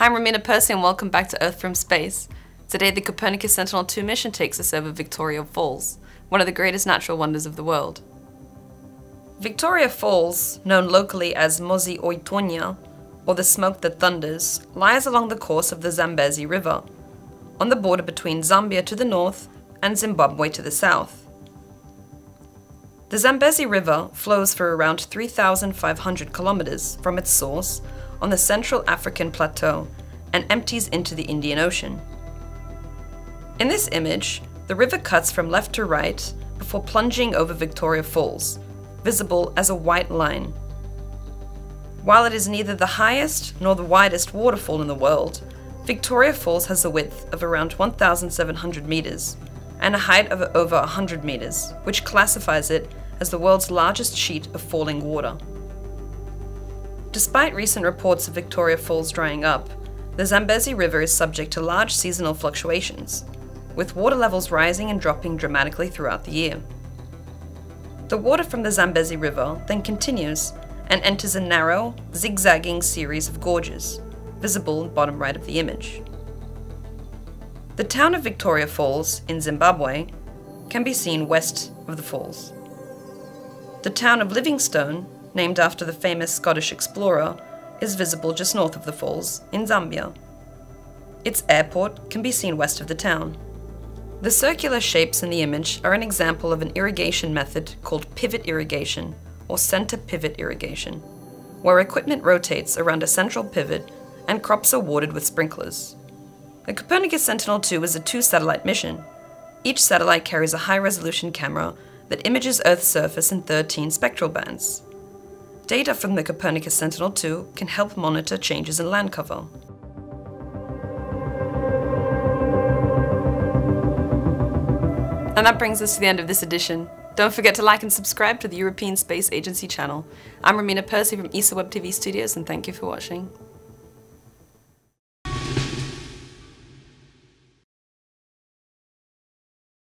I'm Romina Persi and welcome back to Earth from Space. Today the Copernicus Sentinel-2 mission takes us over Victoria Falls, one of the greatest natural wonders of the world. Victoria Falls, known locally as Mosi-oa-Tunya, or the smoke that thunders, lies along the course of the Zambezi River, on the border between Zambia to the north and Zimbabwe to the south. The Zambezi River flows for around 3,500 kilometers from its source on the Central African Plateau and empties into the Indian Ocean. In this image, the river cuts from left to right before plunging over Victoria Falls, visible as a white line. While it is neither the highest nor the widest waterfall in the world, Victoria Falls has a width of around 1,700 meters and a height of over 100 meters, which classifies it as the world's largest sheet of falling water. Despite recent reports of Victoria Falls drying up, the Zambezi River is subject to large seasonal fluctuations, with water levels rising and dropping dramatically throughout the year. The water from the Zambezi River then continues and enters a narrow, zigzagging series of gorges, visible in bottom right of the image. The town of Victoria Falls in Zimbabwe can be seen west of the falls. The town of Livingstone named after the famous Scottish explorer, is visible just north of the falls, in Zambia. Its airport can be seen west of the town. The circular shapes in the image are an example of an irrigation method called pivot irrigation, or center pivot irrigation, where equipment rotates around a central pivot and crops are watered with sprinklers. The Copernicus Sentinel-2 is a two-satellite mission. Each satellite carries a high-resolution camera that images Earth's surface in 13 spectral bands. Data from the Copernicus Sentinel-2 can help monitor changes in land cover. And that brings us to the end of this edition. Don't forget to like and subscribe to the European Space Agency channel. I'm Romina Persi from ESA Web TV Studios and thank you for watching.